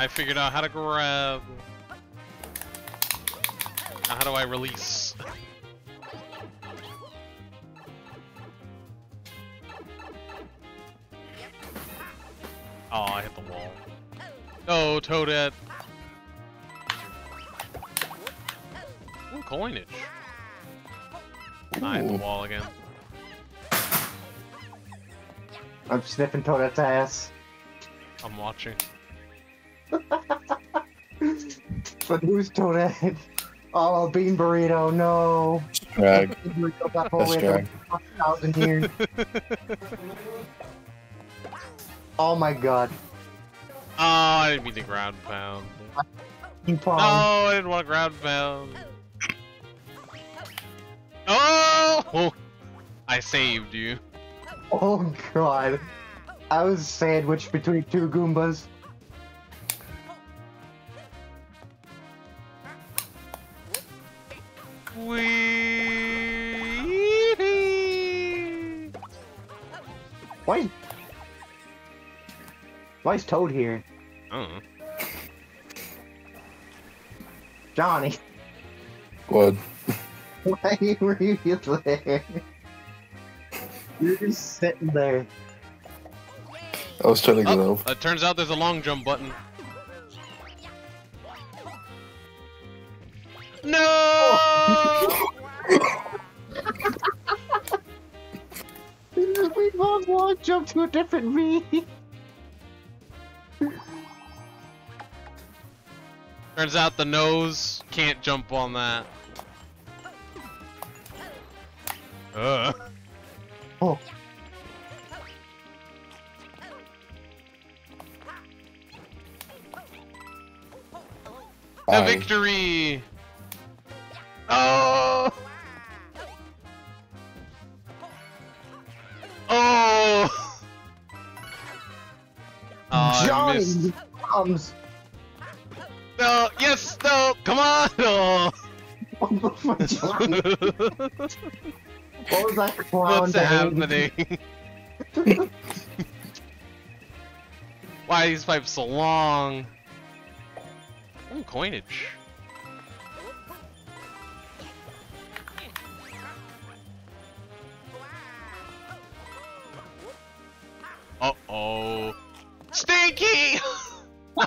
I figured out how to grab. Now how do I release? Oh, I hit the wall. No, Toadette. Ooh, coinage. I hit the wall again. I'm sniffing Toadette's ass. I'm watching. But who's Toadette? Oh, Bean Burrito, no. Drag. Bean Burrito got all That's the drag. thousand years. oh my god. Oh, I didn't mean to ground pound. Ping pong. No, I didn't want to ground pound. Oh! I saved you. Oh god. I was sandwiched between two Goombas. Wee. Why? Why is Toad here? Oh. Johnny, What? why were you there? You're just sitting there. I was trying to get Oh, off. it turns out there's a long jump button. No! we both want jump to a different me. Turns out the nose can't jump on that. Uh. Oh. A victory! Oh! Oh! Oh, Johnny comes. No, yes, no, come on! Oh. What was that clown What's happening? Why are these pipes so long? Ooh, coinage. Uh oh. Stinky!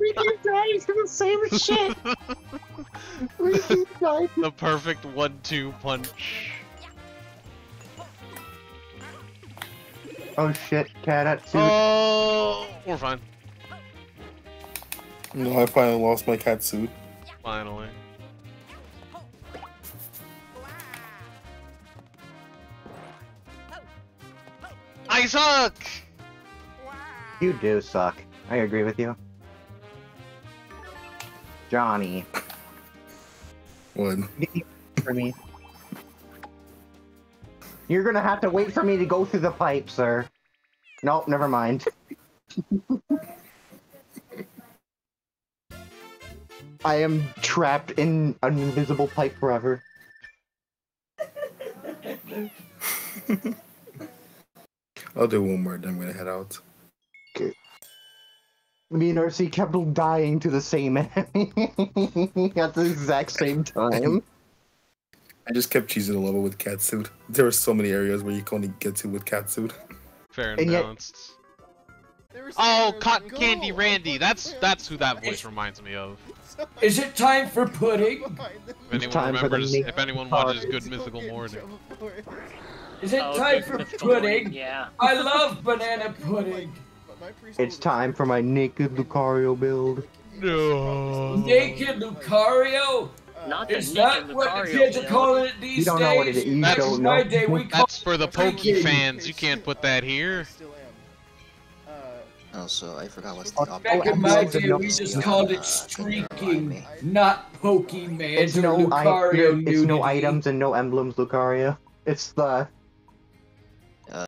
we keep dying to the same shit. We keep dying. the perfect one-two punch. Oh shit, cat at suit. Oh, we're fine. No, I finally lost my cat suit. Finally. I suck! You do suck. I agree with you. Johnny, What? for me. You're gonna have to wait for me to go through the pipe, sir. Nope, never mind. I am trapped in an invisible pipe forever. I'll do one more, then I'm gonna head out. Okay. Me and RC kept dying to the same enemy at the exact same time. I just kept choosing the level with cat suit. There were so many areas where you can only get to with cat suit. Fair and, And yet- balanced. Oh, Cotton Candy Randy. That's that's who that voice reminds me of. Is it time for pudding? If anyone time for the remembers, meat if anyone watches Good Mythical Morning. Is it Oh, time for mythical morning, pudding? Yeah. I love banana oh pudding. It's time for my naked Lucario build. No. Naked Lucario? Not the Is naked that what the Lucario kids are calling it these You don't know what it days? is. You That's don't My know. day we call That's for the Pokey fans. You can't put that here. Oh, also, I forgot what's Oh, the opposite. Back in I'm my day, we just Yeah, called it ah, can streaking, not Pokemon It's or no, I, Lucario it's no items and no emblems, Lucario. It's the